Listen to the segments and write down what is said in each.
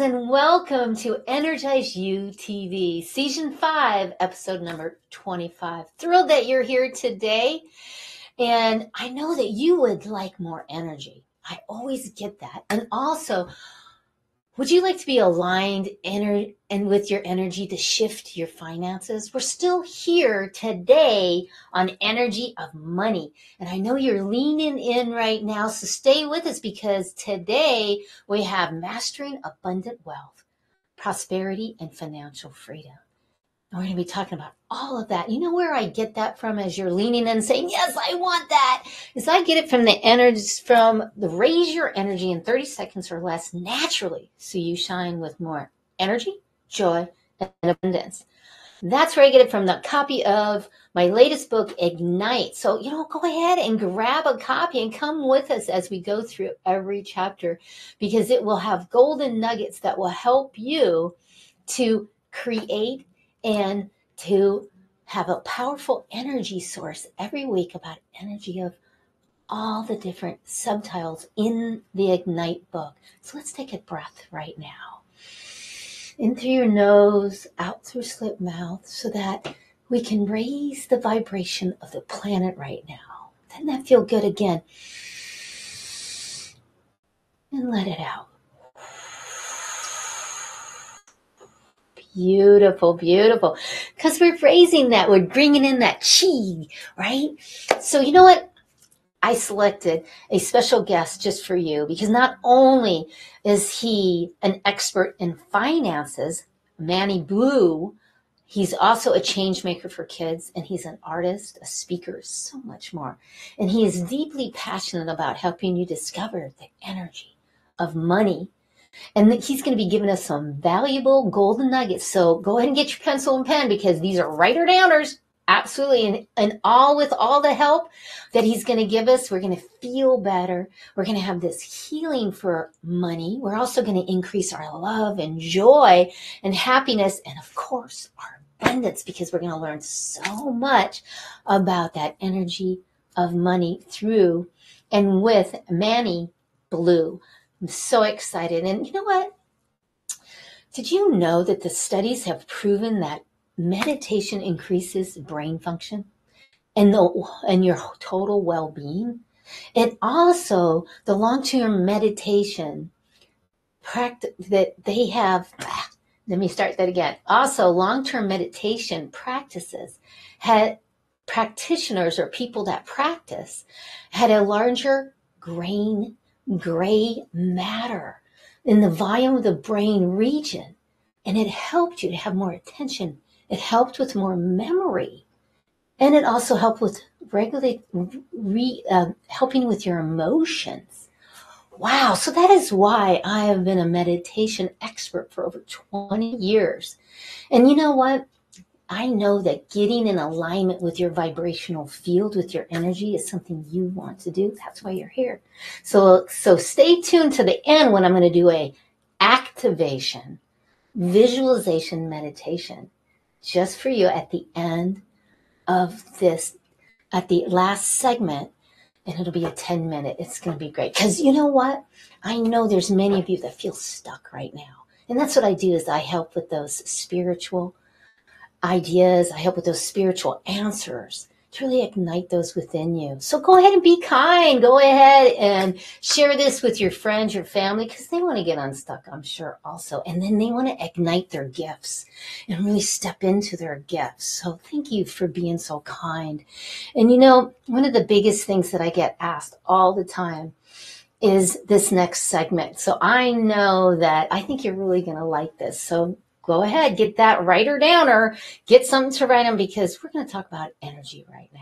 And welcome to Energize You TV, Season 5, Episode number 25. Thrilled that you're here today. And I know that you would like more energy. I always get that. And also, would you like to be aligned ener- and with your energy to shift your finances? We're still here today on energy of money. And I know you're leaning in right now, so stay with us because today we have mastering abundant wealth, prosperity, and financial freedom. And we're going to be talking about all of that. You know where I get that from as you're leaning in and saying, Yes, I want that? Is I get it from the energy, from the raise your energy in 30 seconds or less naturally so you shine with more energy, joy, and abundance. That's where I get it from the copy of my latest book, Ignite. So, you know, go ahead and grab a copy and come with us as we go through every chapter because it will have golden nuggets that will help you to create and to have a powerful energy source every week about energy of all the different subtitles in the Ignite book. So let's take a breath right now. In through your nose, out through slip mouth, so that we can raise the vibration of the planet right now. Doesn't that feel good again? And let it out. Beautiful, beautiful. Because we're raising that, we're bringing in that chi, right? So, you know what? I selected a special guest just for you because not only is he an expert in finances, Manny Blue, he's also a change maker for kids and he's an artist, a speaker, so much more. And he is deeply passionate about helping you discover the energy of money and he's going to be giving us some valuable golden nuggets. So go ahead and get your pencil and pen because these are writer downers. Absolutely. And, and all with all the help that he's going to give us, we're going to feel better. We're going to have this healing for money. We're also going to increase our love and joy and happiness. And of course, our abundance because we're going to learn so much about that energy of money through and with Manny Blue. I'm so excited. And you know what? Did you know that the studies have proven that meditation increases brain function and the and your total well-being? And also the long-term meditation practice that they have let me start that again. Also, long-term meditation practices had practitioners or people that practice had a larger brain gray matter in the volume of the brain region. And it helped you to have more attention. It helped with more memory. And it also helped with regulate, re, uh, helping with your emotions. Wow. So that is why I have been a meditation expert for over 20 years. And you know what? I know that getting in alignment with your vibrational field, with your energy is something you want to do. That's why you're here. So, so stay tuned to the end when I'm going to do a activation, visualization meditation just for you at the end of this, at the last segment. And it'll be a 10 minute. It's going to be great. Cause you know what? I know there's many of you that feel stuck right now. And that's what I do is I help with those spiritual, ideas. I help with those spiritual answers to really ignite those within you. So go ahead and be kind. Go ahead and share this with your friends, your family, because they want to get unstuck, I'm sure, also. And then they want to ignite their gifts and really step into their gifts. So thank you for being so kind. And you know, one of the biggest things that I get asked all the time is this next segment. So I know that I think you're really going to like this. So go ahead, get that writer down or get something to write on because we're going to talk about energy right now.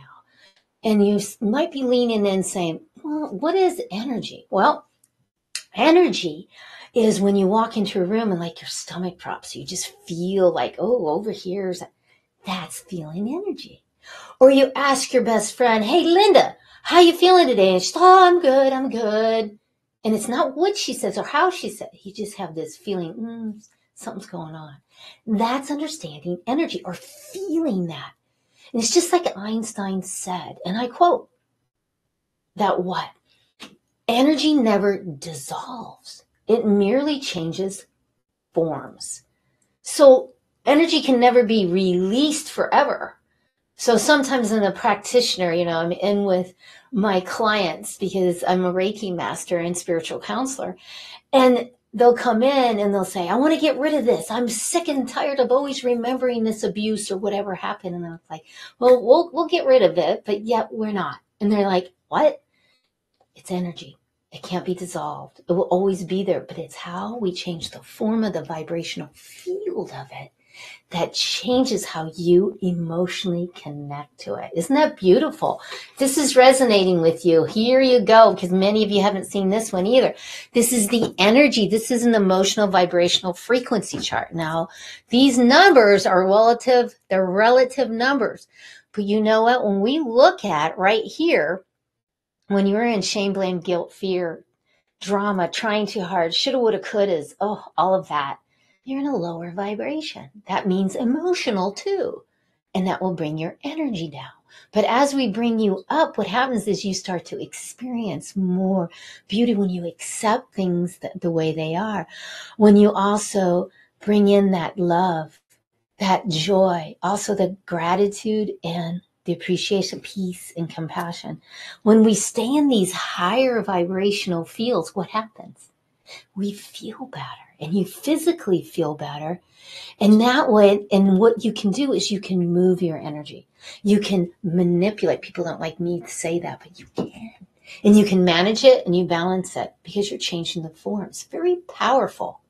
And you might be leaning in saying, well, what is energy? Well, energy is when you walk into a room and like your stomach drops, you just feel like, oh, over here's that's feeling energy. Or you ask your best friend, hey, Linda, how you feeling today? And she's, oh, I'm good, I'm good. And it's not what she says or how she said. You just have this feeling, mm, something's going on. That's understanding energy or feeling that. And it's just like Einstein said, and I quote, that what? Energy never dissolves. It merely changes forms. So energy can never be released forever. So sometimes in the practitioner, you know, I'm in with my clients because I'm a Reiki master and spiritual counselor. And they'll come in and they'll say, I want to get rid of this. I'm sick and tired of always remembering this abuse or whatever happened. And I'm like, well, we'll, we'll get rid of it, but yet we're not. And they're like, what? It's energy. It can't be dissolved. It will always be there, but it's how we change the form of the vibrational field of it that changes how you emotionally connect to it. Isn't that beautiful? This is resonating with you. Here you go, because many of you haven't seen this one either. This is the energy. This is an emotional vibrational frequency chart. Now, these numbers are relative, they're relative numbers. But you know what? When we look at right here, when you're in shame, blame, guilt, fear, drama, trying too hard, shoulda, woulda, couldas, oh, all of that you're in a lower vibration. That means emotional too. And that will bring your energy down. But as we bring you up, what happens is you start to experience more beauty when you accept things the, the way they are. When you also bring in that love, that joy, also the gratitude and the appreciation, peace, and compassion. When we stay in these higher vibrational fields, what happens? We feel better and you physically feel better. And that way, and what you can do is you can move your energy. You can manipulate. People don't like me to say that, but you can. And you can manage it and you balance it because you're changing the forms. Very powerful.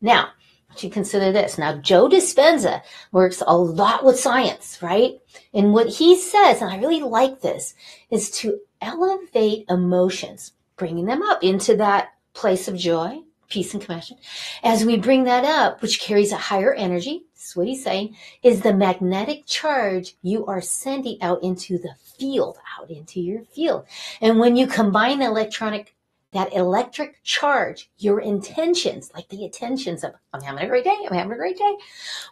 Now, you consider this. Now, Joe Dispenza works a lot with science, right? And what he says, and I really like this, is to elevate emotions, bringing them up into that place of joy, peace and compassion. As we bring that up, which carries a higher energy, that's what he's saying, is the magnetic charge you are sending out into the field, out into your field. And when you combine electronic, that electric charge, your intentions, like the intentions of, I'm having a great day, I'm having a great day,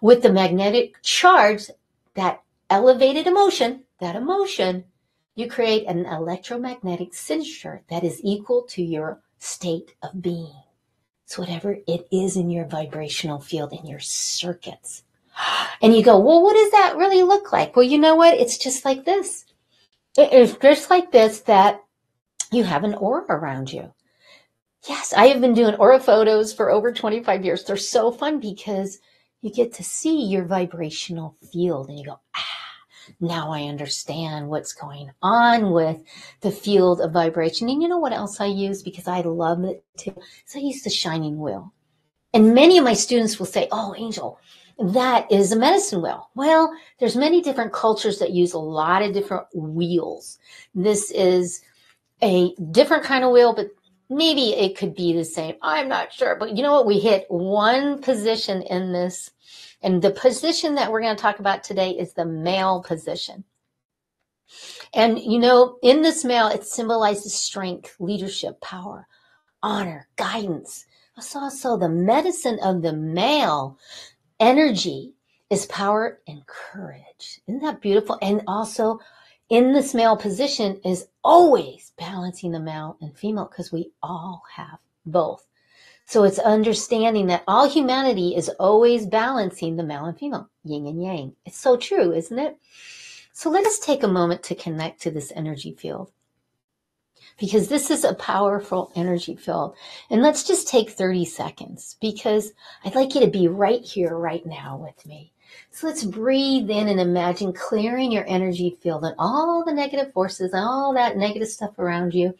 with the magnetic charge, that elevated emotion, that emotion, you create an electromagnetic signature that is equal to your state of being. It's whatever it is in your vibrational field, in your circuits. And you go, well, what does that really look like? Well, you know what? It's just like this. It is just like this that you have an aura around you. Yes, I have been doing aura photos for over 25 years. They're so fun because you get to see your vibrational field and you go, ah, now I understand what's going on with the field of vibration. And you know what else I use because I love it too? So I use the shining wheel. And many of my students will say, Oh, Angel, that is a medicine wheel. Well, there's many different cultures that use a lot of different wheels. This is a different kind of wheel, but maybe it could be the same. I'm not sure. But you know what? We hit one position in this and the position that we're going to talk about today is the male position. And you know, in this male, it symbolizes strength, leadership, power, honor, guidance. So, also the medicine of the male energy is power and courage. Isn't that beautiful? And also in this male position is always balancing the male and female because we all have both. So it's understanding that all humanity is always balancing the male and female, yin and yang. It's so true, isn't it? So let us take a moment to connect to this energy field because this is a powerful energy field. And let's just take 30 seconds because I'd like you to be right here, right now with me. So let's breathe in and imagine clearing your energy field and all the negative forces, and all that negative stuff around you.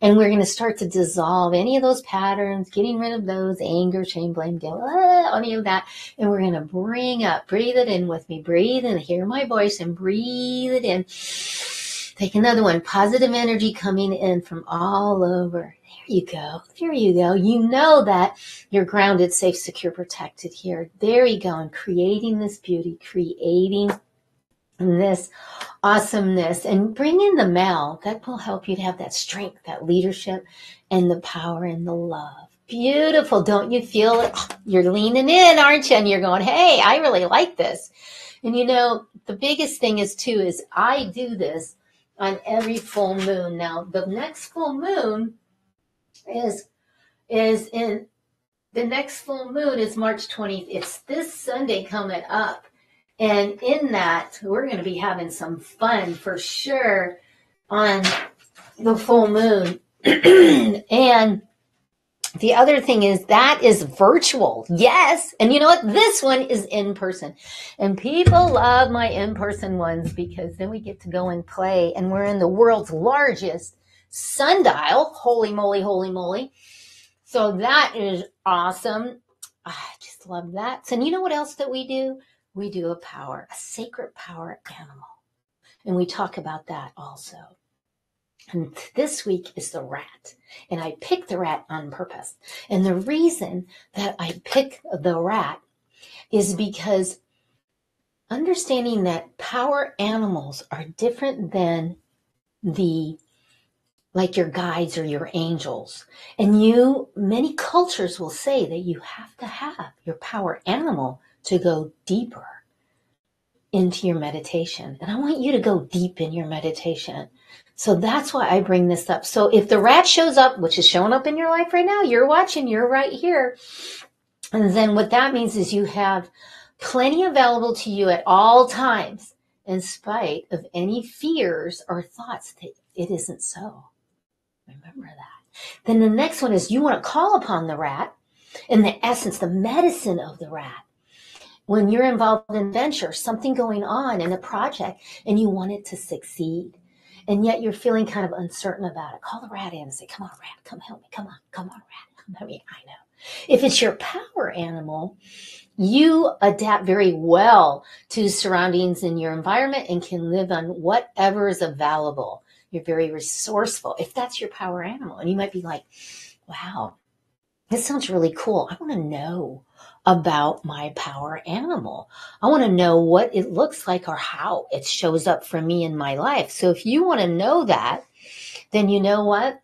And we're going to start to dissolve any of those patterns, getting rid of those anger, shame, blame, guilt, ah, any of that. And we're going to bring up, breathe it in with me, breathe and hear my voice and breathe it in. Take another one. Positive energy coming in from all over. There you go. There you go. You know that you're grounded, safe, secure, protected here. There you go. And creating this beauty, creating this awesomeness and bring in the male. That will help you to have that strength, that leadership and the power and the love. Beautiful. Don't you feel it? You're leaning in, aren't you? And you're going, Hey, I really like this. And you know, the biggest thing is too, is I do this on every full moon. Now, the next full moon is is in the next full moon is March 20th. It's this Sunday coming up. And in that, we're going to be having some fun for sure on the full moon. and the other thing is that is virtual. Yes. And you know what? This one is in person. And people love my in person ones because then we get to go and play. And we're in the world's largest sundial. Holy moly, holy moly. So that is awesome. Ah, I just love that. And you know what else that we do? We do a power, a sacred power animal. And we talk about that also. And this week is the rat. And I picked the rat on purpose. And the reason that I pick the rat is because understanding that power animals are different than the like your guides or your angels. And you, many cultures will say that you have to have your power animal to go deeper into your meditation. And I want you to go deep in your meditation. So that's why I bring this up. So if the rat shows up, which is showing up in your life right now, you're watching, you're right here. And then what that means is you have plenty available to you at all times, in spite of any fears or thoughts that it isn't so. Remember that. Then the next one is you want to call upon the rat and the essence, the medicine of the rat. When you're involved in venture, something going on in a project and you want it to succeed and yet you're feeling kind of uncertain about it, call the rat in and say, Come on, rat, come help me. Come on, come on, rat, come help me. I know. If it's your power animal, you adapt very well to surroundings in your environment and can live on whatever is available. You're very resourceful if that's your power animal. And you might be like, wow, this sounds really cool. I want to know about my power animal. I want to know what it looks like or how it shows up for me in my life. So if you want to know that, then you know what?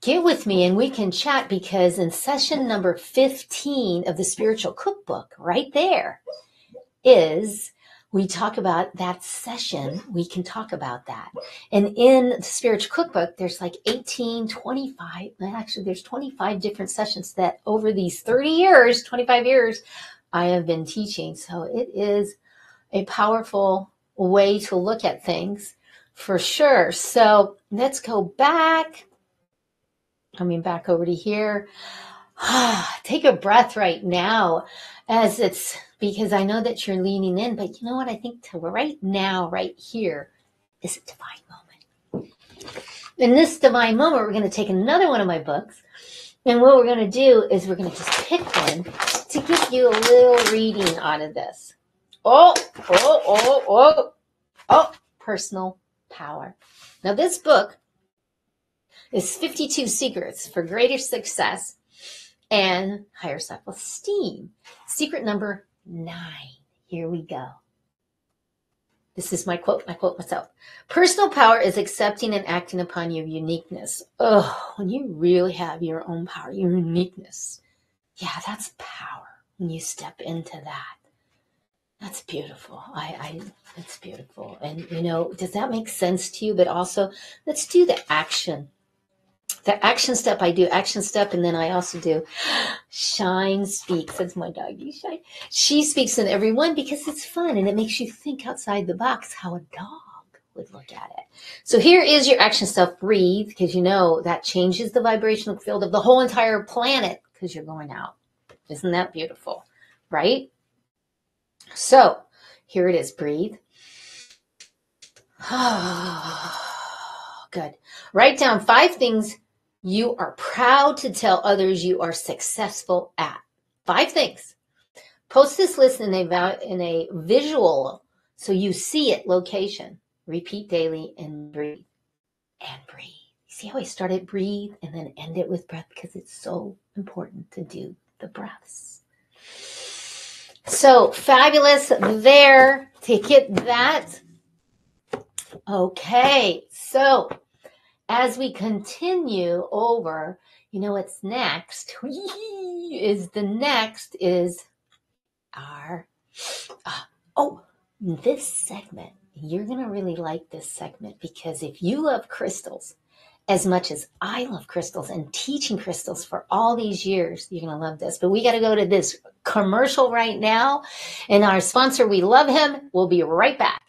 Get with me and we can chat because in session number 15 of the spiritual cookbook, right there, is we talk about that session, we can talk about that. And in the spiritual cookbook, there's like 18, 25, actually, there's 25 different sessions that over these 30 years, 25 years, I have been teaching. So it is a powerful way to look at things for sure. So let's go back. Coming back over to here. Take a breath right now as it's because I know that you're leaning in, but you know what? I think to right now, right here, is a divine moment. In this divine moment, we're going to take another one of my books, and what we're going to do is we're going to just pick one to give you a little reading out of this. Oh, oh, oh, oh, oh, personal power. Now, this book is 52 Secrets for Greater Success and Higher Self Esteem. Secret number nine. Here we go. This is my quote. I quote myself. Personal power is accepting and acting upon your uniqueness. Oh, when you really have your own power, your uniqueness. Yeah, that's power when you step into that. That's beautiful. I, I, that's beautiful. And you know, does that make sense to you? But also, let's do the action the action step I do action step, and then I also do Shine speaks. That's my doggy Shine. She speaks in every one because it's fun and it makes you think outside the box how a dog would look at it. So here is your action step. Breathe because you know that changes the vibrational field of the whole entire planet because you're going out. Isn't that beautiful? Right? So here it is. Breathe. Good. Write down five things you are proud to tell others you are successful at. Five things. Post this list in a, in a visual so you see it location. Repeat daily and breathe. And breathe. See how I started breathe and then end it with breath because it's so important to do the breaths. So fabulous there. Take it that. Okay, so as we continue over, you know what's next is the next is our uh, oh this segment you're going to really like this segment because if you love crystals as much as I love crystals and teaching crystals for all these years, you're going to love this. But we got to go to this commercial right now. And our sponsor, we love him. We'll be right back.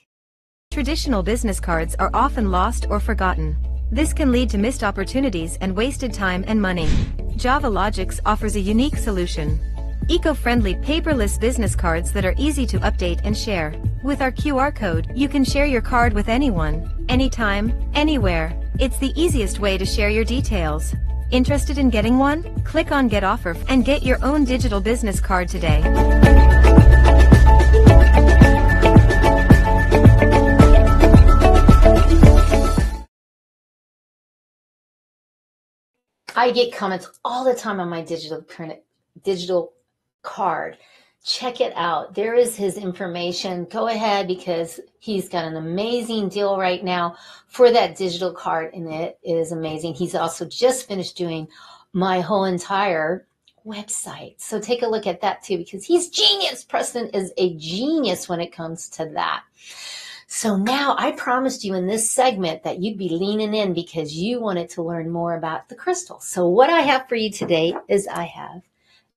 Traditional business cards are often lost or forgotten. This can lead to missed opportunities and wasted time and money. Java Logics offers a unique solution. Eco-friendly paperless business cards that are easy to update and share. With our QR code, you can share your card with anyone, anytime, anywhere. It's the easiest way to share your details. Interested in getting one? Click on Get Offer and get your own digital business card today. I get comments all the time on my digital print digital card. Check it out. There is his information. Go ahead because he's got an amazing deal right now for that digital card and it is amazing. He's also just finished doing my whole entire website. So take a look at that too because he's genius. Preston is a genius when it comes to that. So now I promised you in this segment that you'd be leaning in because you wanted to learn more about the crystal. So what I have for you today is I have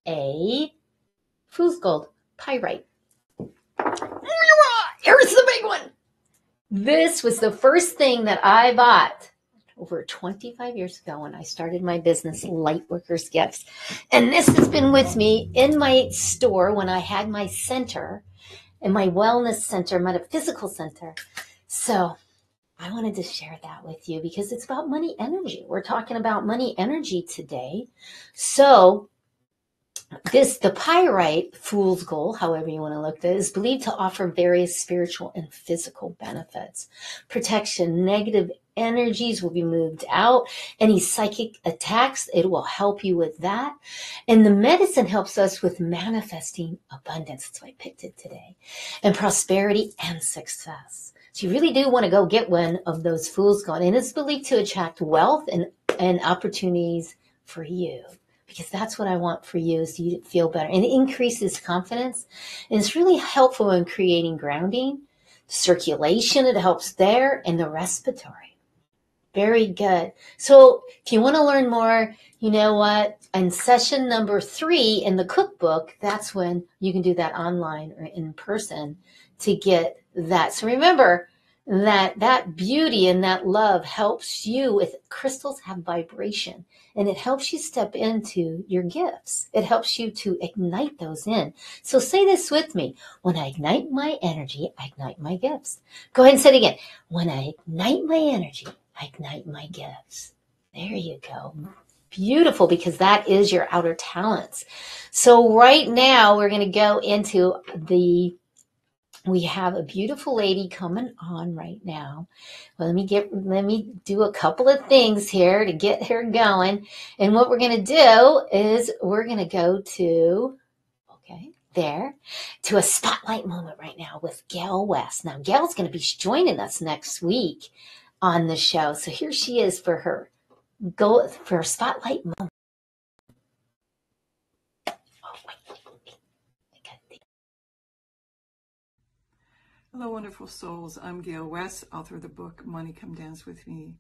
a fool's gold pyrite. Here's the big one. This was the first thing that I bought over 25 years ago when I started my business, Lightworkers Gifts. And this has been with me in my store when I had my center in my wellness center, metaphysical center. So I wanted to share that with you because it's about money energy. We're talking about money energy today. So this the pyrite fool's gold however you want to look at it is believed to offer various spiritual and physical benefits protection negative energies will be moved out. Any psychic attacks it will help you with that. And the medicine helps us with manifesting abundance. That's why i picked it today. And prosperity and success. So you really do want to go get one of those fools going and it's believed to attract wealth and and opportunities for you. Because that's what I want for you is you feel better. And it increases confidence. And it's really helpful in creating grounding, circulation, it helps there, and the respiratory. Very good. So if you want to learn more, you know what? In session number three in the cookbook, that's when you can do that online or in person to get that. So remember, that that beauty and that love helps you with crystals have vibration and it helps you step into your gifts it helps you to ignite those in so say this with me when i ignite my energy i ignite my gifts go ahead and say it again when i ignite my energy ignite my gifts there you go beautiful because that is your outer talents so right now we're going to go into the we have a beautiful lady coming on right now. Let me get let me do a couple of things here to get her going. And what we're going to do is we're going to go to okay, there to a spotlight moment right now with Gail West. Now Gail's going to be joining us next week on the show. So here she is for her go for a spotlight moment. Hello, wonderful souls. I'm Gail West, author of the book Money Come Dance With Me.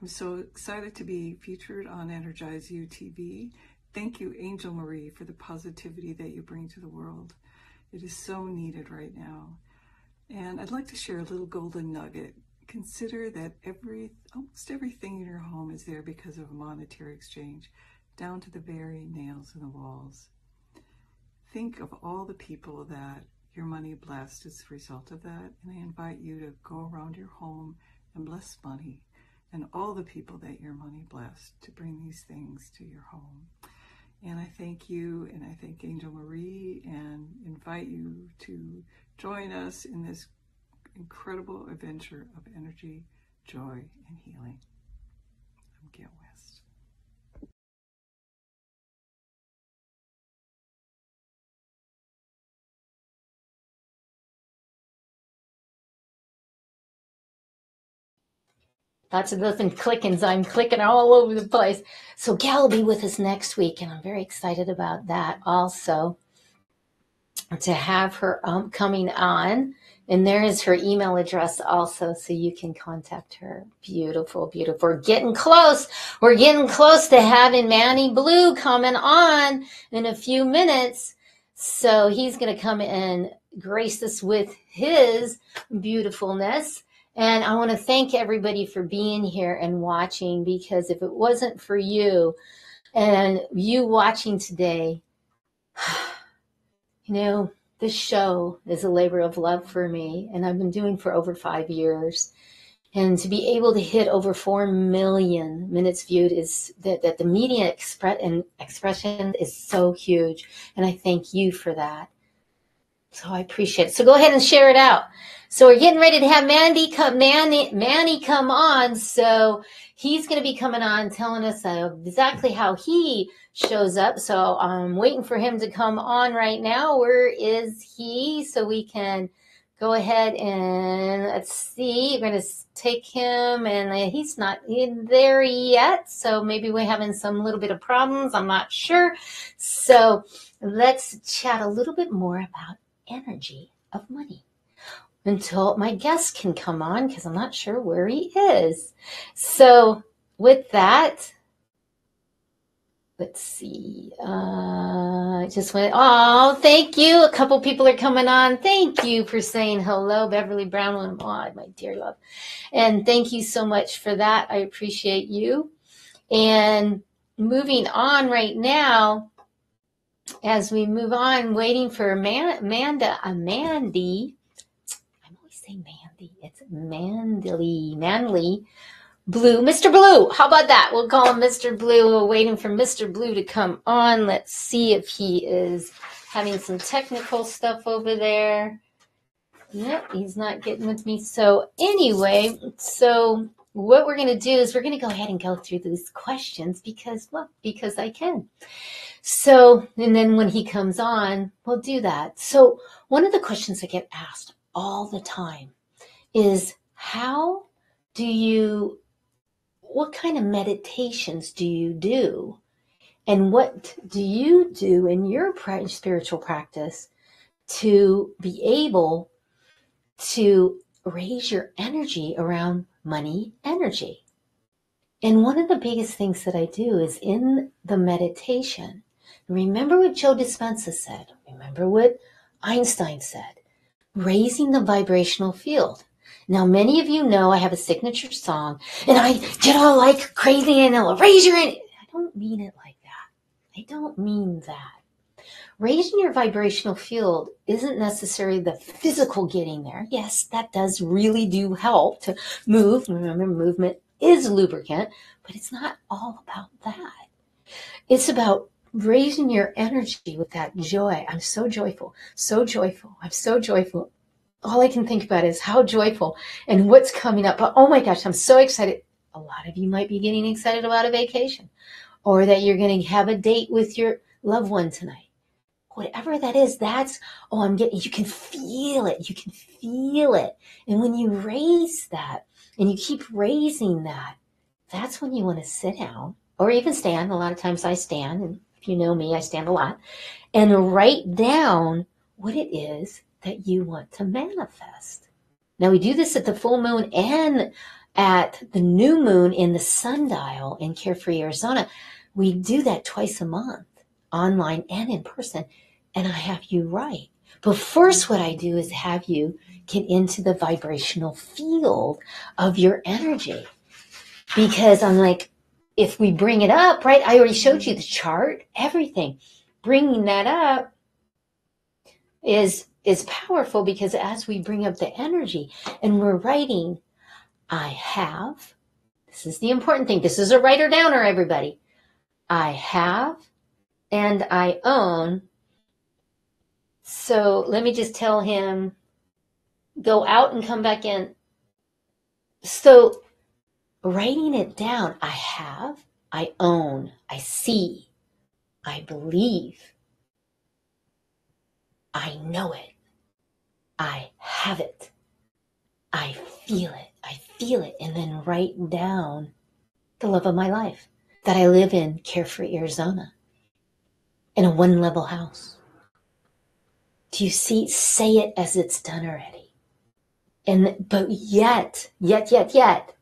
I'm so excited to be featured on Energize You TV. Thank you, Angel Marie, for the positivity that you bring to the world. It is so needed right now. And I'd like to share a little golden nugget. Consider that every almost everything in your home is there because of a monetary exchange, down to the very nails in the walls. Think of all the people that your money blessed as a result of that. And I invite you to go around your home and bless money and all the people that your money blessed to bring these things to your home. And I thank you and I thank Angel Marie and invite you to join us in this incredible adventure of energy, joy, and healing. I'm Gail West. Lots of those clickings. I'm clicking all over the place. So Gal will be with us next week, and I'm very excited about that also. To have her um, coming on And there is her email address also, so you can contact her. Beautiful, beautiful. We're getting close. We're getting close to having Manny Blue coming on in a few minutes. So he's going to come and grace us with his beautifulness. And I want to thank everybody for being here and watching because if it wasn't for you and you watching today, you know, this show is a labor of love for me, and I've been doing for over five years. And to be able to hit over four million minutes viewed is that, that the media express and expression is so huge. And I thank you for that. So I appreciate it. So go ahead and share it out. So we're getting ready to have Mandy come, Manny, Manny come on. So he's going to be coming on telling us exactly how he shows up. So I'm waiting for him to come on right now. Where is he? So we can go ahead and let's see. We're going to take him, and uh, he's not in there yet. So maybe we're having some little bit of problems. I'm not sure. So let's chat a little bit more about energy of money until my guest can come on because I'm not sure where he is. So, with that, let's see. Uh, I just went, oh, thank you. A couple people are coming on. Thank you for saying hello, Beverly Brown. Oh, my dear love. And thank you so much for that. I appreciate you. And moving on right now, as we move on, waiting for Amanda, Amandy say Mandy. It's Mandy, Manly Blue. Mr. Blue. How about that? We'll call him Mr. Blue. We're waiting for Mr. Blue to come on. Let's see if he is having some technical stuff over there. Yep, he's not getting with me. So anyway, so what we're going to do is we're going to go ahead and go through these questions because, well, because I can. So, and then when he comes on, we'll do that. So one of the questions I get asked all the time is how do you, what kind of meditations do you do? And what do you do in your spiritual practice to be able to raise your energy around money energy? And one of the biggest things that I do is in the meditation, remember what Joe Dispenza said, remember what Einstein said raising the vibrational field. Now, many of you know I have a signature song and I get all like crazy and I'll raise your, I don't mean it like that. I don't mean that. Raising your vibrational field isn't necessarily the physical getting there. Yes, that does really do help to move. Remember, movement is lubricant, but it's not all about that. It's about raising your energy with that joy. I'm so joyful, so joyful. I'm so joyful. All I can think about is how joyful and what's coming up. But oh my gosh, I'm so excited. A lot of you might be getting excited about a vacation or that you're going to have a date with your loved one tonight. Whatever that is, that's, oh, I'm getting, you can feel it. You can feel it. And when you raise that and you keep raising that, that's when you want to sit down or even stand. A lot of times I stand and you know me, I stand a lot, and write down what it is that you want to manifest. Now, we do this at the full moon and at the new moon in the sundial in Carefree, Arizona. We do that twice a month, online and in person, and I have you write. But first, what I do is have you get into the vibrational field of your energy because I'm like, if we bring it up, right? I already showed you the chart, everything. Bringing that up is is powerful because as we bring up the energy and we're writing, I have. This is the important thing. This is a writer downer, everybody. I have and I own. So let me just tell him go out and come back in. So writing it down. I have, I own, I see, I believe, I know it, I have it, I feel it, I feel it, and then write down the love of my life that I live in Carefree, Arizona, in a one level house. Do you see? Say it as it's done already. And, but yet, yet, yet, yet,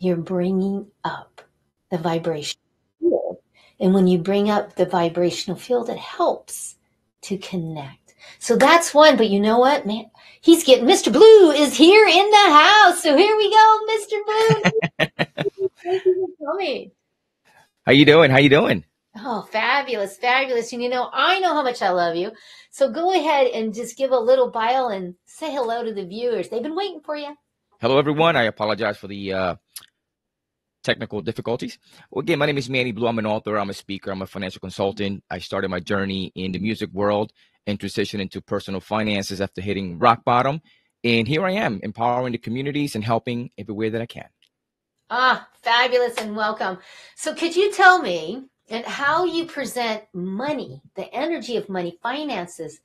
you're bringing up the vibration field. And when you bring up the vibrational field, it helps to connect. So that's one. But you know what, man? He's getting Mr. Blue is here in the house. So here we go, Mr. Blue. Thank you for coming. How you doing? How you doing? Oh, fabulous, fabulous. And you know, I know how much I love you. So go ahead and just give a little bio and say hello to the viewers. They've been waiting for you. Hello, everyone. I apologize for the uh, technical difficulties. Well, again, my name is Manny Blue. I'm an author. I'm a speaker. I'm a financial consultant. I started my journey in the music world and transitioned into personal finances after hitting rock bottom. And here I am, empowering the communities and helping every way that I can. Ah, fabulous and welcome. So, could you tell me and how you present money, the energy of money, finances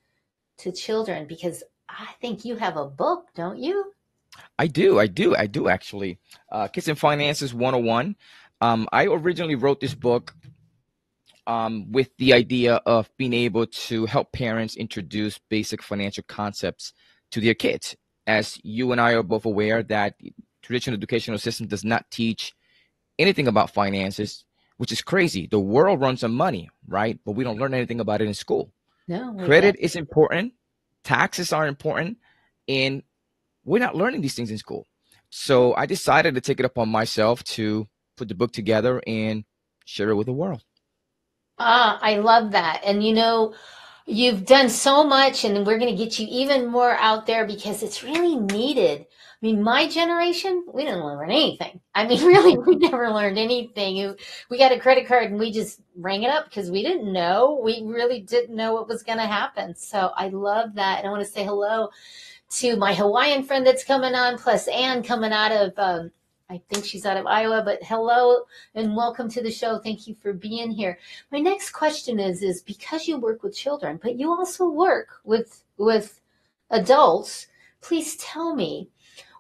to children? Because I think you have a book, don't you? I do, I do, I do actually. Uh, Kids and Finances 101. Um, I originally wrote this book um, with the idea of being able to help parents introduce basic financial concepts to their kids. As you and I are both aware that traditional educational system does not teach anything about finances, which is crazy. The world runs on money, right? But we don't learn anything about it in school. No. Credit is important, taxes are important, and we're not learning these things in school. So I decided to take it upon myself to put the book together and share it with the world. Ah, I love that. And you know, you've done so much, and we're going to get you even more out there because it's really needed. I mean, my generation, we didn't learn anything. I mean, really, we never learned anything. We got a credit card and we just rang it up because we didn't know. We really didn't know what was going to happen. So I love that. And I want to say hello to my Hawaiian friend that's coming on, plus Anne coming out of, um, I think she's out of Iowa, but hello and welcome to the show. Thank you for being here. My next question is, is because you work with children, but you also work with, with adults, please tell me,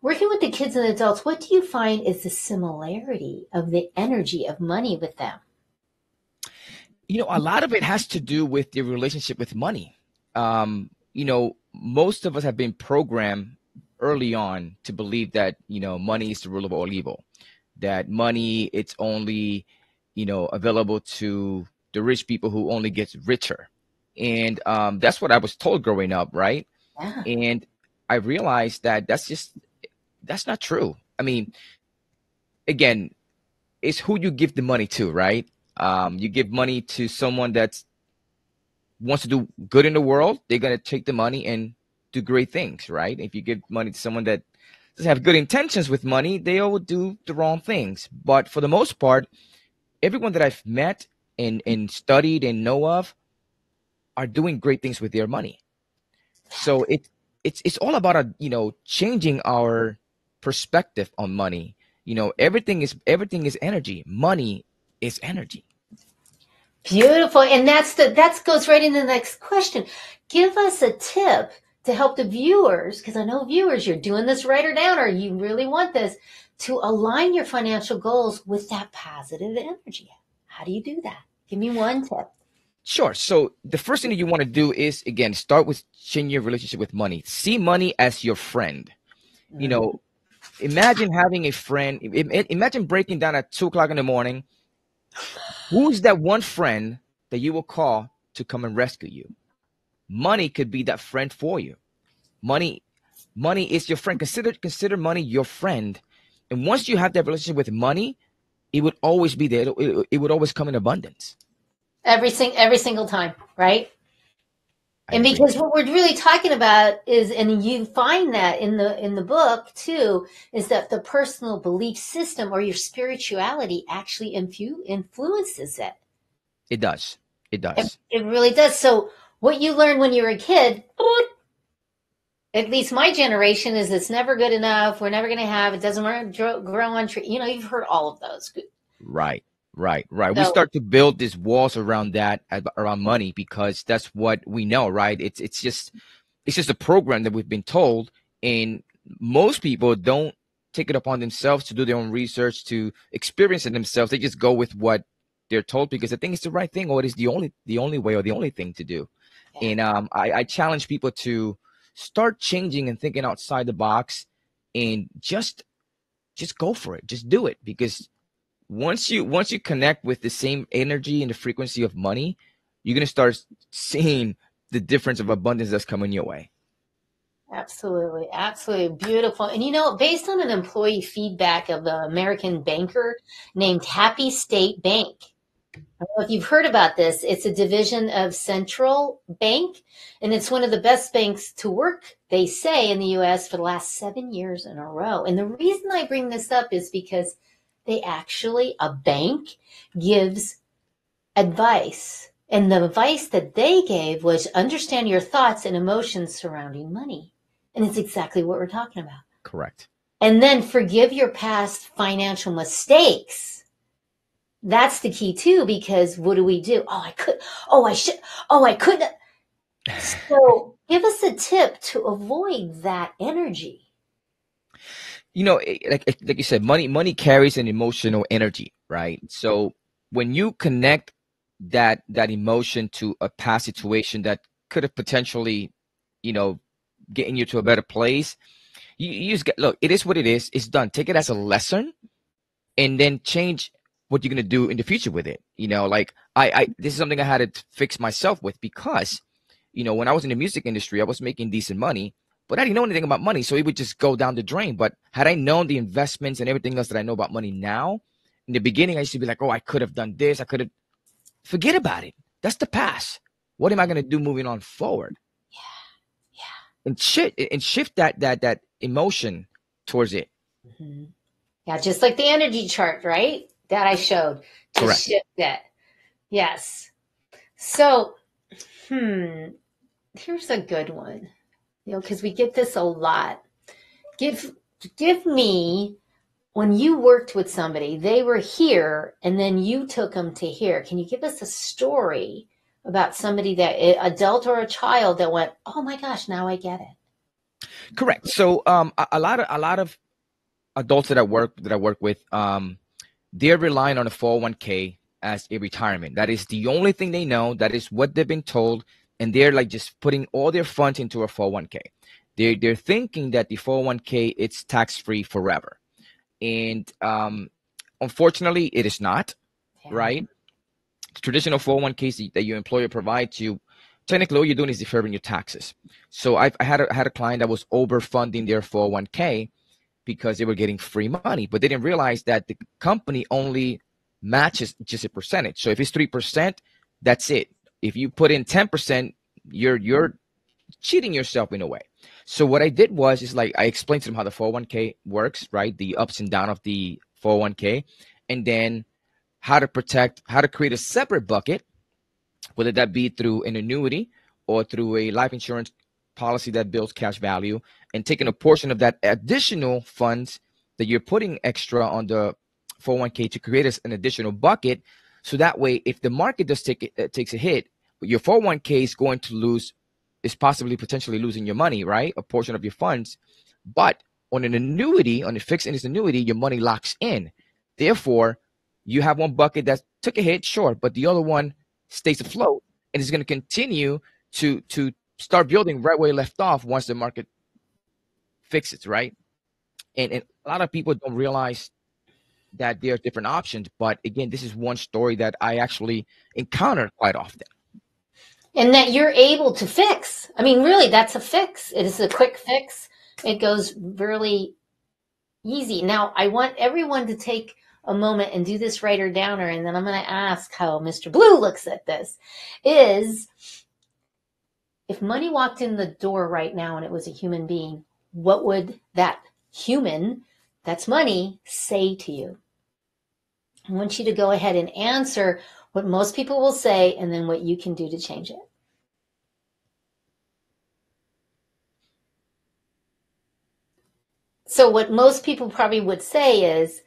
working with the kids and adults, what do you find is the similarity of the energy of money with them? You know, a lot of it has to do with the relationship with money. Um, you know, most of us have been programmed early on to believe that you know money is the rule of all evil that money it's only you know available to the rich people who only gets richer. And um, that's what i was told growing up right? Yeah. and i realized that that's just that's not true. I mean again it's who you give the money to right? Um, you give money to someone that's wants to do good in the world, they're going to take the money and do great things, right? If you give money to someone that doesn't have good intentions with money, they all do the wrong things. But for the most part, everyone that I've met and, and studied and know of are doing great things with their money. So it it's it's all about a you know changing our perspective on money. You know, everything is everything is energy. Money is energy. Beautiful. And that's the that goes right into the next question. Give us a tip to help the viewers, because I know viewers, you're doing this right or down, or you really want this, to align your financial goals with that positive energy. How do you do that? Give me one tip. Sure. So the first thing that you want to do is again start with changing your relationship with money. See money as your friend. You mm. know, imagine having a friend. im- im- Imagine breaking down at two o'clock in the morning. Who's that one friend that you will call to come and rescue you? Money could be that friend for you. Money, money is your friend. Consider consider money your friend. And once you have that relationship with money, it would always be there. It, it- it would always come in abundance. every sing every single time, right? I and agree. because what we're really talking about is and you find that in the in the book too is that the personal belief system or your spirituality actually infu- influences it it does. It does. it, it really does so what you learned when you were a kid at least my generation is it's never good enough we're never going to have it doesn't grow, grow on tree you know you've heard all of those Right, right, right. we start to build these walls around that, around money, because that's what we know, right? It's it's just it's just a program that we've been told, and most people don't take it upon themselves to do their own research to experience it themselves. They just go with what they're told because they think it's the right thing or it is the only the only way or the only thing to do. Yeah. And um, I, I challenge people to start changing and thinking outside the box and just just go for it. Just do it because once you once you connect with the same energy and the frequency of money, you're gonna start seeing the difference of abundance that's coming your way. Absolutely, absolutely beautiful. And you know, based on an employee feedback of the American banker named Happy State Bank. If you've heard about this. It's a division of Centennial Bank, and it's one of the best banks to work, they say, in the US for the last seven years in a row. And the reason I bring this up is because they actually, a bank gives advice. And the advice that they gave was understand your thoughts and emotions surrounding money. And it's exactly what we're talking about. Correct. And then forgive your past financial mistakes. That's the key too, because what do we do? Oh, I could, oh, I should, oh, I couldn't. So give us a tip to avoid that energy. You know, like like you said, money money carries an emotional energy, right? So when you connect that that emotion to a past situation that could have potentially, you know, getting you to a better place. You, you just get look, it is what it is. It's done. Take it as a lesson and then change what you're gonna do in the future with it. You know, like I, I this is something I had to fix myself with because, you know, when I was in the music industry, I was making decent money, but I didn't know anything about money, so it would just go down the drain. But had I known the investments and everything else that I know about money now, in the beginning I used to be like, oh, I could have done this, I could have forget about it. That's the past. What am I gonna do moving on forward? Yeah, yeah. And shift and shift that that that emotion towards it. Mm-hmm. Yeah, just like the energy chart, right? That I showed. To Correct. shift that. Yes. So, hmm, here's a good one. You know, because we get this a lot. Give give me when you worked with somebody, they were here and then you took them to here. Can you give us a story about somebody that adult or a child that went, "Oh my gosh, now I get it." Correct. So, um, a, a lot of a lot of adults that I work that I work with, um, they're relying on a 401k as a retirement. That is the only thing they know. That is what they've been told, and they're like just putting all their funds into a 401k. They're they're thinking that the 401k it's tax free forever, and um, unfortunately, it is not. Yeah. Right traditional 401k that your employer provides you, technically all you're doing is deferring your taxes. So I've, I had a, had a client that was overfunding their 401k because they were getting free money, but they didn't realize that the company only matches just a percentage. So if it's three percent, that's it. If you put in ten percent, you're you're cheating yourself in a way. So what I did was is like I explained to them how the 401k works, right? The ups and down of the 401k, and then how to protect, how to create a separate bucket, whether that be through an annuity or through a life insurance policy that builds cash value, and taking a portion of that additional funds that you're putting extra on the 401k to create an additional bucket. So that way, if the market does take uh, takes a hit, your 401k is going to lose, is possibly potentially losing your money, right? A portion of your funds. But on an annuity, on a fixed index annuity, your money locks in. Therefore, you have one bucket that took a hit, sure, but the other one stays afloat and is going to continue to to start building right where it left off once the market fixes, right? And, and a lot of people don't realize that there are different options. But again, this is one story that I actually encounter quite often. And that you're able to fix. I mean, really, that's a fix. It is a quick fix. It goes really easy. Now, I want everyone to take a moment and do this writer downer, and then I'm going to ask how Mr. Blue looks at this. Is if money walked in the door right now and it was a human being, what would that human, that's money, say to you? I want you to go ahead and answer what most people will say and then what you can do to change it. So, what most people probably would say is,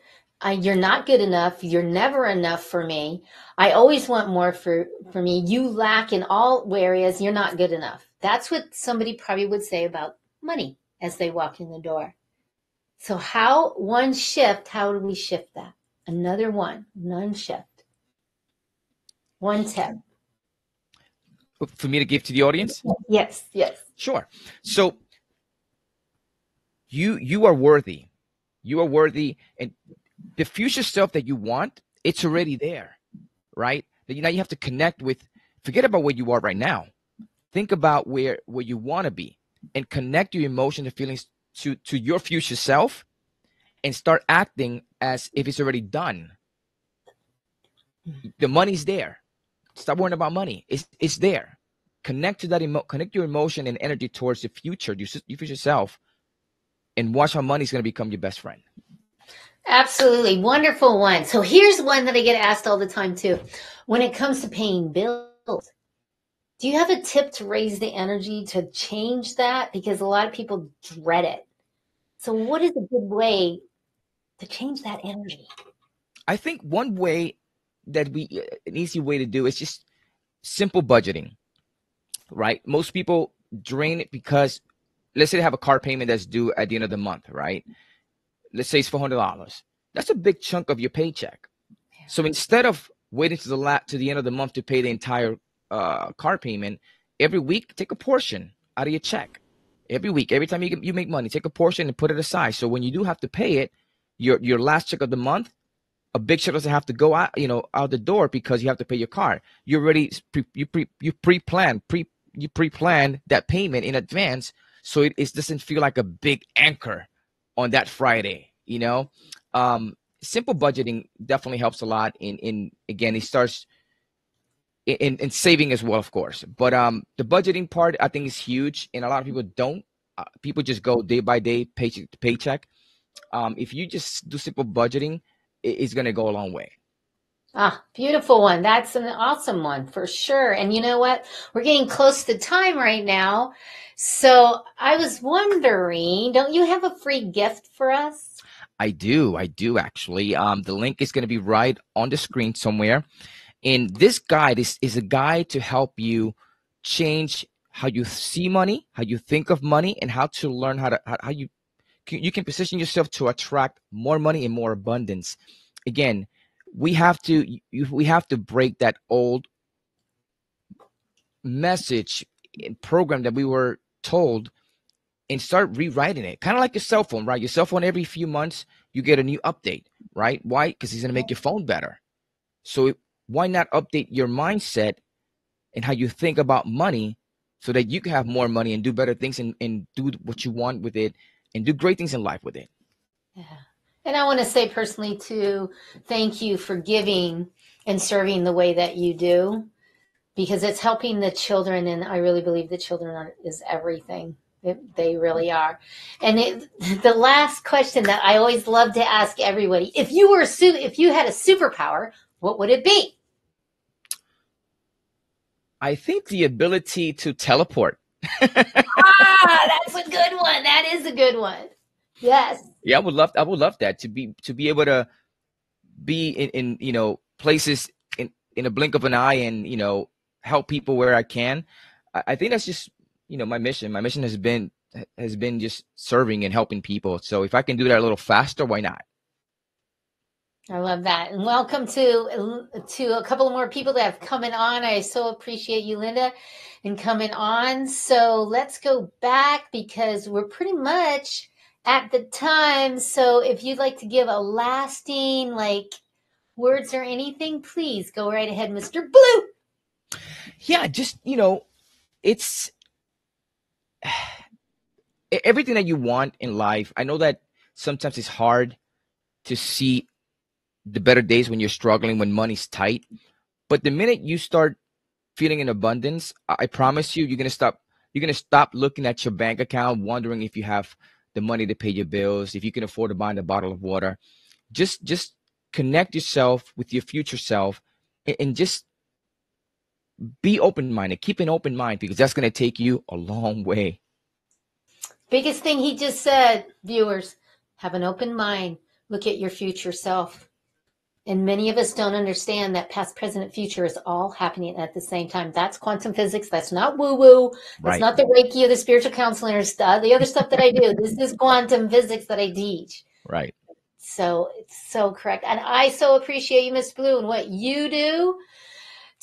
you're not good enough. You're never enough for me. I always want more for, for me. You lack in all areas. You're not good enough. That's what somebody probably would say about money as they walk in the door. So how one shift, how do we shift that? Another one, none shift. One tip. For me to give to the audience? Yes, yes. Sure. So you you are worthy. You are worthy, and the future self that you want, it's already there, right? That you now you have to connect with. Forget about where you are right now. Think about where where you want to be, and connect your emotions and feelings to to your future self, and start acting as if it's already done. The money's there. Stop worrying about money. It's it's there. Connect to that emo- connect your emotion and energy towards the future, your, your future self, and watch how money's going to become your best friend. Absolutely. Wonderful one. So here's one that I get asked all the time too. When it comes to paying bills, do you have a tip to raise the energy to change that? Because a lot of people dread it. So, what is a good way to change that energy? I think one way that we, an easy way to do is just simple budgeting, right? Most people drain it because, let's say they have a car payment that's due at the end of the month, right? let's say it's four hundred dollars. That's a big chunk of your paycheck. Yeah. So instead of waiting to the la- to the end of the month to pay the entire uh, car payment, every week take a portion out of your check. Every week, every time you you make money, take a portion and put it aside. So when you do have to pay it, your your last check of the month, a big check doesn't have to go out, you know, out the door because you have to pay your car. You already you pre you pre-plan pre you pre-plan that payment in advance, so it, it doesn't feel like a big anchor on that Friday. You know, um, simple budgeting definitely helps a lot. In in again, it starts in in saving as well, of course. But um, the budgeting part I think is huge, and a lot of people don't. Uh, people just go day by day, paycheck to paycheck. Um, if you just do simple budgeting, it, it's going to go a long way. Ah, beautiful one. That's an awesome one for sure. And you know what? We're getting close to time right now. So I was wondering, don't you have a free gift for us? I do. I do actually. Um, the link is going to be right on the screen somewhere. And this guide is, is a guide to help you change how you see money, how you think of money, and how to learn how to how, how you you can position yourself to attract more money and more abundance. Again, we have to we have to break that old message eh, program that we were told and start rewriting it. Kind of like your cell phone right? Your cell phone every few months you get a new update right? Why? Because he's going to make your phone better. So why not update your mindset and how you think about money so that you can have more money and do better things and, and do what you want with it and do great things in life with it yeah and I want to say personally too, thank you for giving and serving the way that you do, because it's helping the children, and I really believe the children are, is everything. It, they really are. And it, the last question that I always love to ask everybody: if you were su- if you had a superpower, what would it be? I think the ability to teleport. Ah, that's a good one. That is a good one. Yes. Yeah, I would love I would love that to be to be able to be in, in you know places in in a blink of an eye and you know help people where I can. I, I think that's just you know my mission. My mission has been has been just serving and helping people. So if I can do that a little faster, why not? I love that. And welcome to to a couple more people that have coming on. I so appreciate you, Linda, and coming on. So let's go back because we're pretty much at the time. So if you'd like to give a lasting, like, words or anything, please go right ahead, Mr. Blue. Yeah, just, you know, it's everything that you want in life. I know that sometimes it's hard to see the better days when you're struggling, when money's tight. But the minute you start feeling in abundance, I promise you, you're gonna stop. You're gonna stop looking at your bank account, wondering if you have the money to pay your bills, if you can afford to buy a bottle of water, just just connect yourself with your future self and, and just be open minded. Keep an open mind because that's to take you a long way. Biggest thing he just said, viewers, have an open mind. Look at your future self. And many of us don't understand that past, present, future is all happening at the same time. That's quantum physics. That's not woo woo. That's right. not the Reiki or the spiritual counseling or stuff, the other stuff that I do. This is quantum physics that I teach. Right. So it's so correct. And I so appreciate you, Miss Blue, and what you do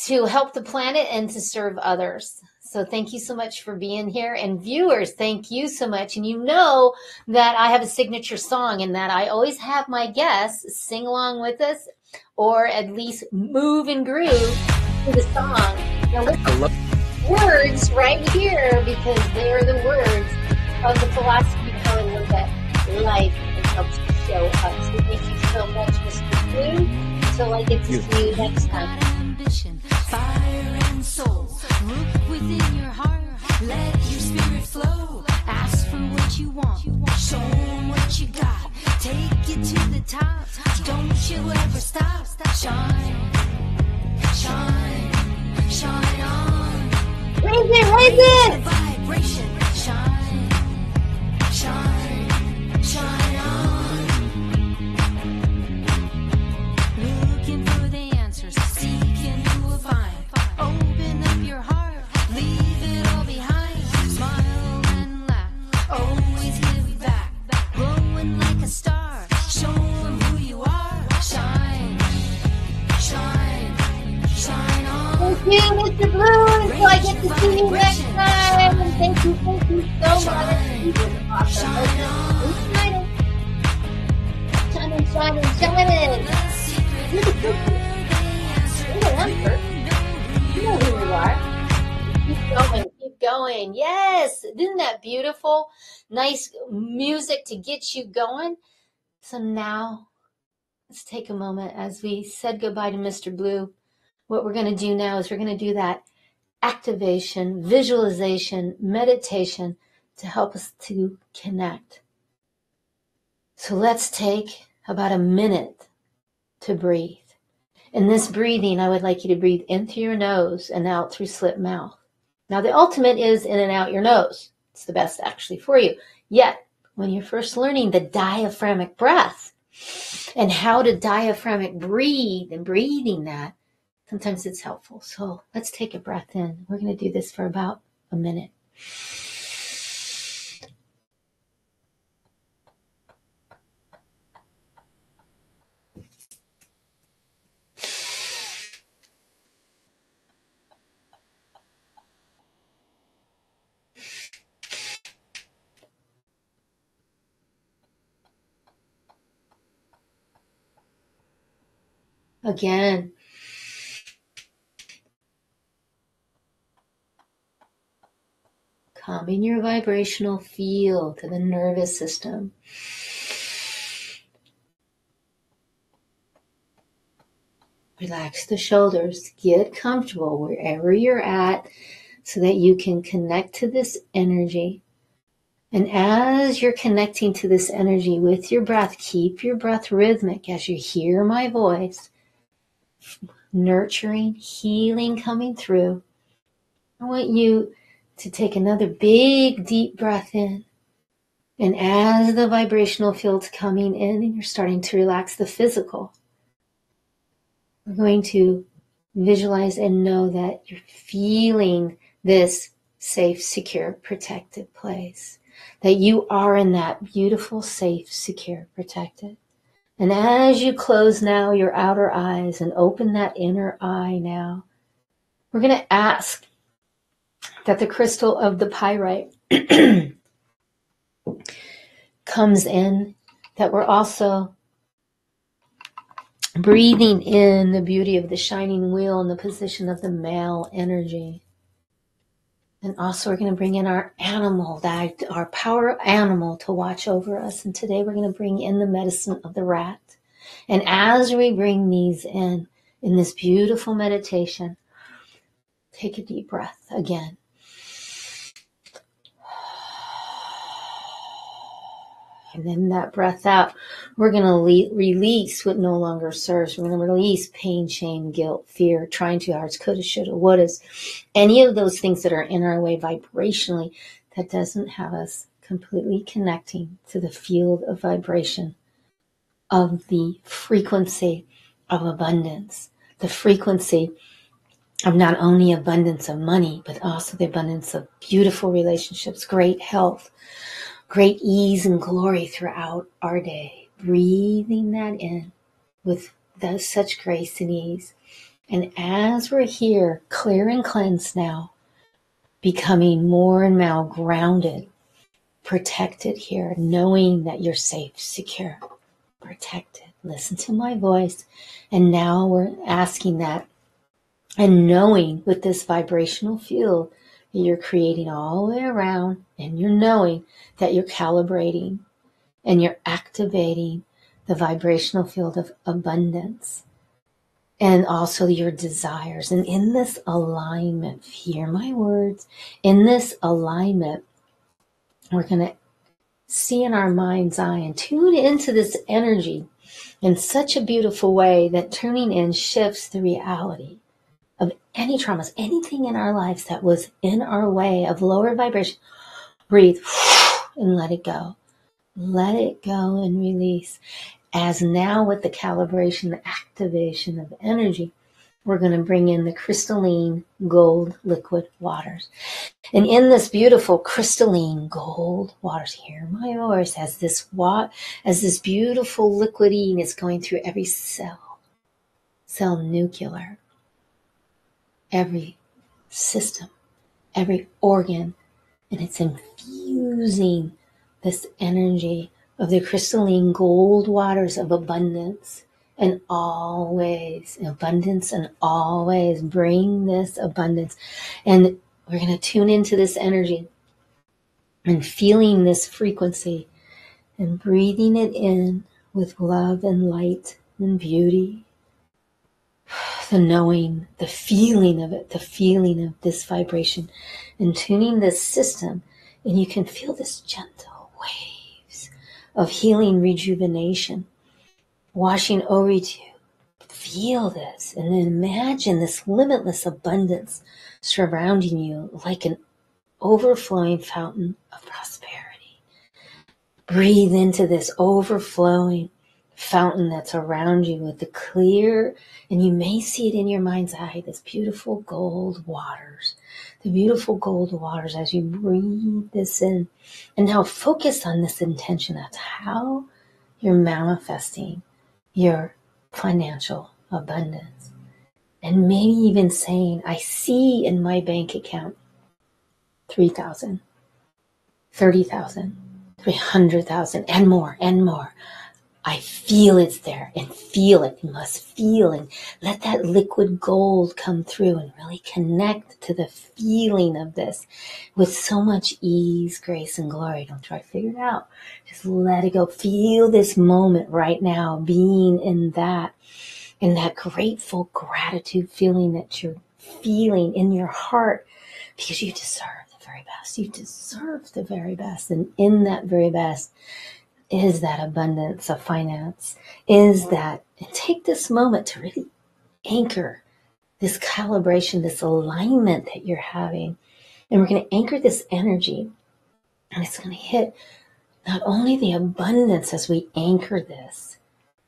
to help the planet and to serve others. So thank you so much for being here. And viewers, thank you so much. And you know that I have a signature song and that I always have my guests sing along with us or at least move and groove to the song. Now listen, love- words right here because they are the words of the philosophy color that life helps show up. So thank you so much, Mr. Blue. So I get to see you next time. Ambition, fire and soul. Look within your heart. Let your spirit flow. Ask for what you want. Show them what you got. Take it to the top. Don't you ever stop. Shine. Shine. Shine on. It, raise it. Get you going. So now let's take a moment as we said goodbye to Mr. Blue. What we're going to do now is we're going to do that activation, visualization, meditation to help us to connect. So let's take about a minute to breathe. In this breathing, I would like you to breathe in through your nose and out through slit mouth. Now, the ultimate is in and out your nose. It's the best actually for you. Yet, when you're first learning the diaphragmic breath and how to diaphragmic breathe and breathing that, sometimes it's helpful. So let's take a breath in. We're going to do this for about a minute. Again. Calming your vibrational field to the nervous system. Relax the shoulders. Get comfortable wherever you're at so that you can connect to this energy. And as you're connecting to this energy with your breath, keep your breath rhythmic as you hear my voice nurturing, healing coming through. I want you to take another big, deep breath in. And as the vibrational field's coming in and you're starting to relax the physical, we're going to visualize and know that you're feeling this safe, secure, protected place. That you are in that beautiful, safe, secure, protected. And as you close now your outer eyes and open that inner eye now, we're going to ask that the crystal of the pyrite comes in, that we're also breathing in the beauty of the shining wheel and the position of the male energy. And also, we're going to bring in our animal, that our power animal to watch over us. And today, we're going to bring in the medicine of the rat. And as we bring these in, in this beautiful meditation, take a deep breath again. And then that breath out, we're going to le- release what no longer serves. We're going to release pain, shame, guilt, fear, trying too hard, coulda, shoulda, wouldas, any of those things that are in our way vibrationally that doesn't have us completely connecting to the field of vibration of the frequency of abundance, the frequency of not only abundance of money, but also the abundance of beautiful relationships, great health, great ease and glory throughout our day, breathing that in with that, such grace and ease. And as we're here, clear and cleansed now, becoming more and more grounded, protected here, knowing that you're safe, secure, protected. Listen to my voice. And now we're asking that and knowing with this vibrational field you're creating all the way around and you're knowing that you're calibrating and you're activating the vibrational field of abundance and also your desires. And in this alignment, hear my words, in this alignment, we're going to see in our mind's eye and tune into this energy in such a beautiful way that tuning in shifts the reality of any traumas, anything in our lives that was in our way of lower vibration. Breathe and let it go. Let it go and release. As now with the calibration, the activation of energy, we're going to bring in the crystalline gold liquid waters. And in this beautiful crystalline gold waters, hear my voice as this wat, as this beautiful liquidine is going through every cell, cell nuclear, every system, every organ, and it's infusing this energy of the crystalline gold waters of abundance and always abundance and always bring this abundance. And we're going to tune into this energy and feeling this frequency and breathing it in with love and light and beauty the knowing the feeling of it the feeling of this vibration and tuning this system and you can feel this gentle waves of healing rejuvenation washing over you. Feel this and imagine this limitless abundance surrounding you like an overflowing fountain of prosperity. Breathe into this overflowing fountain that's around you with the clear, and you may see it in your mind's eye, this beautiful gold waters, the beautiful gold waters as you breathe this in. And now focus on this intention. That's how you're manifesting your financial abundance. And maybe even saying, I see in my bank account 3,000, 30,000, 300,000 and more and more. I feel it's there and feel it. You must feel and let that liquid gold come through and really connect to the feeling of this with so much ease, grace, and glory. Don't try to figure it out. Just let it go. Feel this moment right now, being in that, in that grateful gratitude feeling that you're feeling in your heart because you deserve the very best. You deserve the very best. And in that very best, is that abundance of finance, is that, and take this moment to really anchor this calibration, this alignment that you're having. And we're going to anchor this energy, and it's going to hit not only the abundance as we anchor this,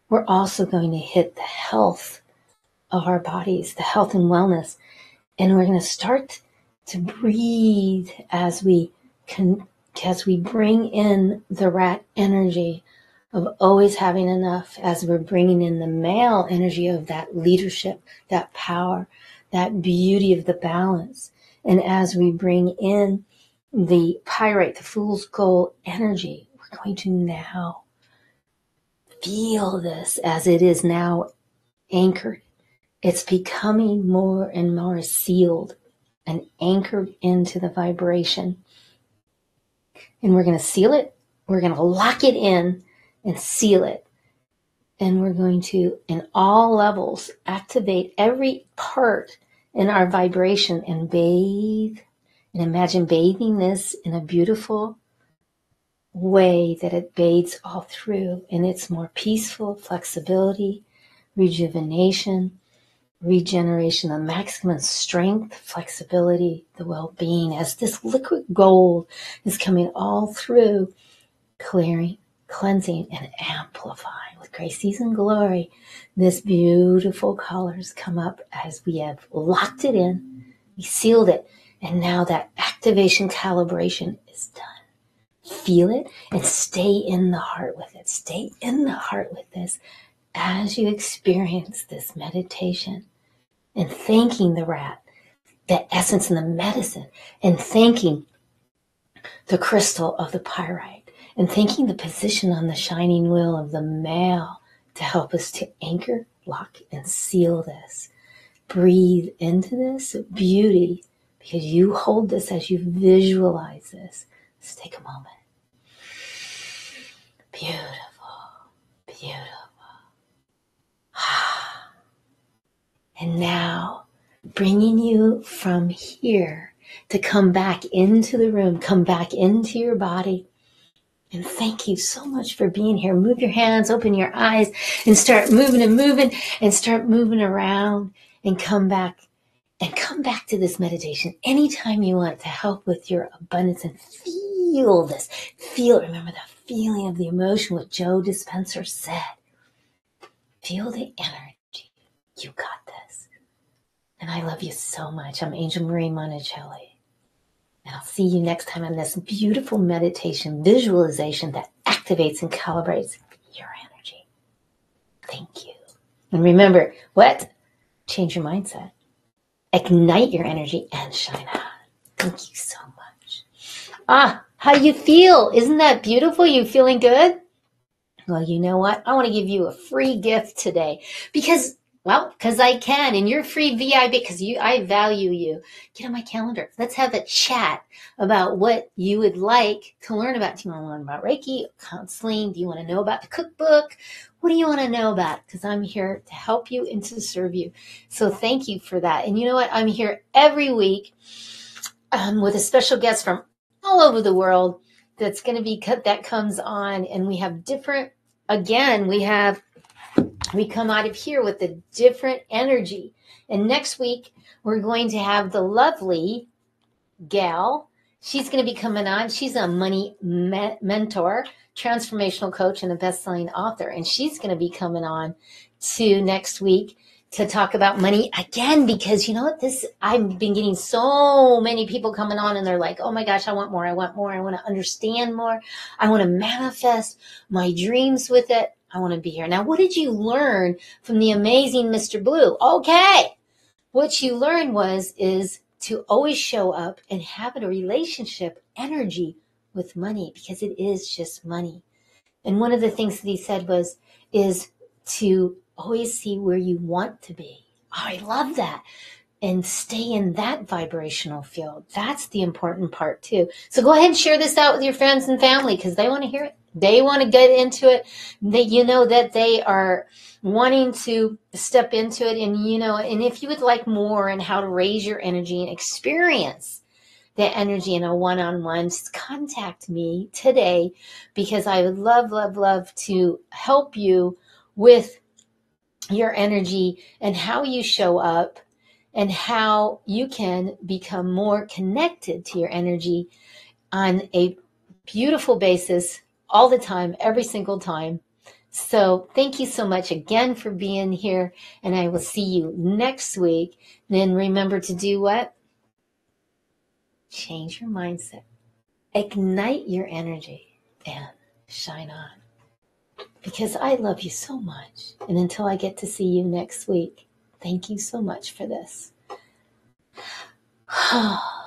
we're also going to hit the health of our bodies, the health and wellness. And we're going to start to breathe as we can as we bring in the rat energy of always having enough, as we're bringing in the male energy of that leadership, that power, that beauty of the balance. And as we bring in the pyrite, the fool's gold energy, we're going to now feel this as it is now anchored. It's becoming more and more sealed and anchored into the vibration and we're going to seal it. We're going to lock it in and seal it. And we're going to, in all levels, activate every part in our vibration and bathe and imagine bathing this in a beautiful way that it bathes all through. And it's more peaceful, flexibility, rejuvenation, regeneration, the maximum strength, flexibility, the well being as this liquid gold is coming all through, clearing, cleansing, and amplifying with grace, and glory. This beautiful colors come up as we have locked it in, we sealed it, and now that activation calibration is done. Feel it and stay in the heart with it. Stay in the heart with this as you experience this meditation and thanking the rat, the essence and the medicine and thanking the crystal of the pyrite and thanking the position on the shining wheel of the male to help us to anchor, lock, and seal this. Breathe into this beauty because you hold this as you visualize this. Let's take a moment. Beautiful, beautiful. And now, bringing you from here to come back into the room, come back into your body. And thank you so much for being here. Move your hands, open your eyes, and start moving and moving and start moving around and come back and come back to this meditation anytime you want to help with your abundance and feel this. Feel, remember the feeling of the emotion, what Joe Dispenza said. Feel the energy. You got this. And I love you so much. I'm Angel Marie Monticelli. And I'll see you next time on this beautiful meditation visualization that activates and calibrates your energy. Thank you. And remember, what? Change your mindset, ignite your energy, and shine on. Thank you so much. Ah, how you feel? Isn't that beautiful? You feeling good? Well, you know what? I want to give you a free gift today because well, because I can, and you're free VIP because you I value you. Get on my calendar. Let's have a chat about what you would like to learn about. Do you want to learn about Reiki, counseling? Do you want to know about the cookbook? What do you want to know about? Because I'm here to help you and to serve you. So thank you for that. And you know what? I'm here every week um, with a special guest from all over the world that's going to be cut that comes on, and we have different. Again, we have we come out of here with a different energy. And next week, we're going to have the lovely gal. She's going to be coming on. She's a money me- mentor, transformational coach, and a best-selling author. And she's going to be coming on to next week to talk about money again because you know what this I've been getting so many people coming on and they're like, "Oh my gosh, I want more. I want more. I want to understand more. I want to manifest my dreams with it." I want to be here. Now, what did you learn from the amazing Mr. Blue? Okay. What you learned was, is to always show up and have a relationship energy with money because it is just money. And one of the things that he said was, is to always see where you want to be. Oh, I love that. And stay in that vibrational field. That's the important part too. So go ahead and share this out with your friends and family because they want to hear it. They want to get into it. They, you know that they are wanting to step into it. And, you know, and if you would like more and how to raise your energy and experience that energy in a one-on-one, just contact me today because I would love, love, love to help you with your energy and how you show up and how you can become more connected to your energy on a beautiful basis all the time, every single time. So thank you so much again for being here, and I will see you next week. Then remember to do what? Change your mindset, ignite your energy, and shine on. Because I love you so much. And until I get to see you next week, thank you so much for this.